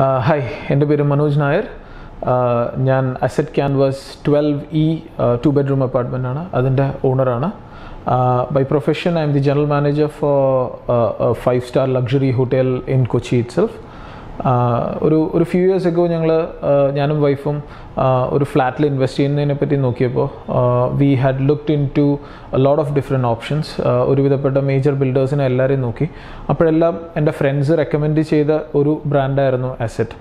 Hi എന്റെ പേര് മനോജ് നായർ. ഞാൻ Asset Canvas twelve E two bedroom apartment ആണ്. അതിന്റെ ഓണറാണ് by profession I'm the general manager four five star luxury hotel in Kochi itself ഒരു ഒരു ഫ്യൂ ഇയേഴ്സ് ഒക്കെ ഞങ്ങൾ ഞാനും വൈഫും ഒരു ഫ്ലാറ്റിൽ ഇൻവെസ്റ്റ് ചെയ്യുന്നതിനെ പറ്റി നോക്കിയപ്പോൾ we had looked into lot of different options ഒരുവിധപ്പെട്ട major ബിൽഡേഴ്സിനെ എല്ലാവരെയും നോക്കി. അപ്പോഴെല്ലാം എന്റെ ഫ്രണ്ട്സ് റെക്കമെൻഡ് ചെയ്ത ഒരു ബ്രാൻഡായിരുന്നു അസെറ്റ്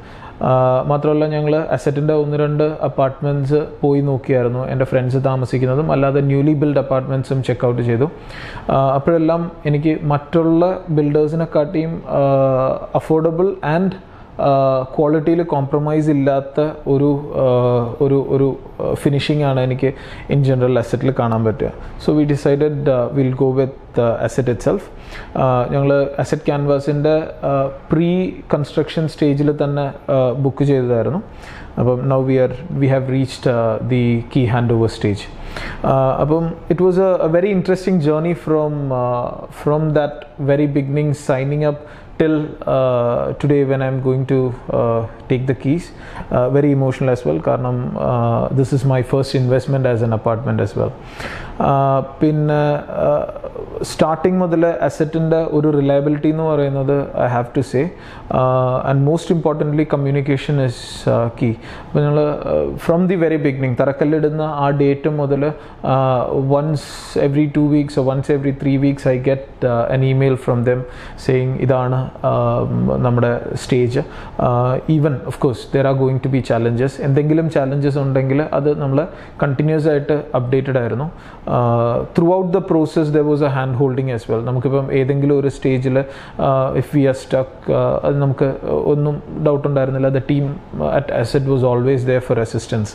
മാത്രമല്ല ഞങ്ങൾ അസറ്റിന്റെ ഒന്ന് രണ്ട് അപ്പാർട്ട്മെന്റ്സ് പോയി നോക്കിയായിരുന്നു എന്റെ ഫ്രണ്ട്സ് താമസിക്കുന്നതും അല്ലാതെ ന്യൂലി ബിൽഡ് അപ്പാർട്ട്മെന്റ്സും ചെക്ക് ഔട്ട് ചെയ്തു. അപ്പോഴെല്ലാം എനിക്ക് മറ്റുള്ള ബിൽഡേഴ്സിനെക്കാട്ടിയും അഫോർഡബിൾ ആൻഡ് ക്വാളിറ്റിയിൽ കോംപ്രമൈസ് ഇല്ലാത്ത ഒരു ഒരു ഒരു ഫിനിഷിംഗ് ആണ് എനിക്ക് ഇൻ ജനറൽ അസറ്റിൽ കാണാൻ പറ്റുക. So we decided will go with Asset itself ഞങ്ങൾ അസറ്റ് ക്യാൻവാസിന്റെ പ്രീ കൺസ്ട്രക്ഷൻ സ്റ്റേജിൽ തന്നെ ബുക്ക് ചെയ്തതായിരുന്നു. അപ്പം now we are we have reached the key hand over stage അപ്പം it was a very interesting journey from from that very beginning signing up till uh, today when I'm going to uh, take the keys. Uh, very emotional as well. Karnam, uh, this is my first investment as an apartment as well. പിന്നെ starting മുതൽ അസറ്റിന്റെ ഒരു reliability എന്ന് പറയുന്നത് I have to say and most importantly communication is key അപ്പോൾ ഞങ്ങൾ from the very beginning തറക്കല്ലിടുന്ന ആ ഡേറ്റ് മുതൽ once every two weeks once every three weeks I get an email from them saying ഇതാണ് നമ്മുടെ stage. Even of course there are going to be challenges എന്തെങ്കിലും challenges ഉണ്ടെങ്കിൽ അത് നമ്മൾ continuous ആയിട്ട് അപ്ഡേറ്റഡ് ആയിരുന്നു. Throughout the process there was a hand holding as well നമുക്കിപ്പം ഏതെങ്കിലും ഒരു സ്റ്റേജിൽ ഇഫ് വി ആർ സ്റ്റക്ക് അത് നമുക്ക് ഒന്നും ഡൗട്ട് ഉണ്ടായിരുന്നില്ല. The team at Asset was always there for assistance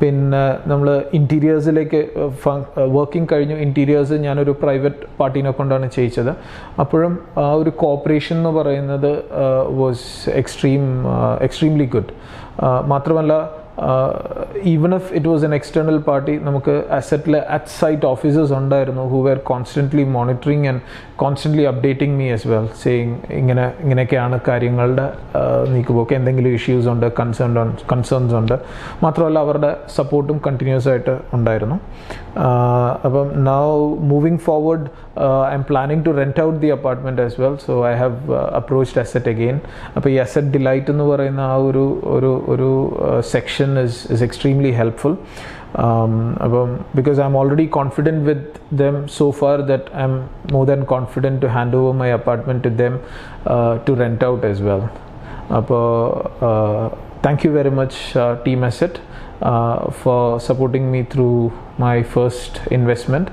പിന്നെ നമ്മൾ ഇന്റീരിയേഴ്സിലേക്ക് വർക്കിംഗ് കഴിഞ്ഞു. ഇന്റീരിയേഴ്സ് ഞാനൊരു പ്രൈവറ്റ് പാർട്ടിനെ കൊണ്ടാണ് ചെയ്യിച്ചത്. അപ്പോഴും ആ ഒരു കോപ്പറേഷൻ എന്ന് പറയുന്നത് വാസ് എക്സ്ട്രീം എക്സ്ട്രീംലി ഗുഡ് മാത്രമല്ല even if it was an external party നമുക്ക് അസറ്റിലെ അറ്റ് സൈറ്റ് ഓഫീസേഴ്സ് ഉണ്ടായിരുന്നു who were constantly monitoring and constantly updating me as well saying ഇങ്ങനെ ഇങ്ങനെയൊക്കെയാണ് കാര്യങ്ങളുടെ നീക്കുപോക്ക് എന്തെങ്കിലും ഇഷ്യൂസ് ഉണ്ട് കൺസേൺ കൺസേൺസ് ഉണ്ട്. മാത്രമല്ല അവരുടെ സപ്പോർട്ടും കണ്ടിന്യൂസ് ആയിട്ട് ഉണ്ടായിരുന്നു. അപ്പം now moving forward I'm planning to rent out the apartment as well so I have approached Asset again അപ്പോൾ ഈ അസറ്റ് ഡിലൈറ്റ് എന്ന് പറയുന്ന ആ ഒരു ഒരു ഒരു section is, is extremely helpful um, because I'm already confident with them so far that I'm more than confident to hand over my apartment to them uh, to rent out as well. Uh, thank you very much, uh, Team Asset. Uh, for supporting me through my first investment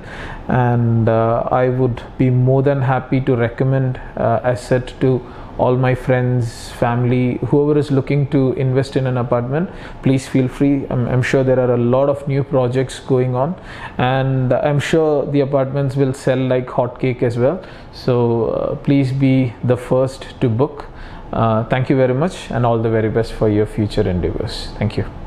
and uh, i would be more than happy to recommend uh, asset to all my friends family whoever is looking to invest in an apartment please feel free. I'm, I'm sure there are a lot of new projects going on and i'm sure the apartments will sell like hotcake as well. So uh, please be the first to book. Uh, thank you very much and all the very best for your future endeavors. Thank you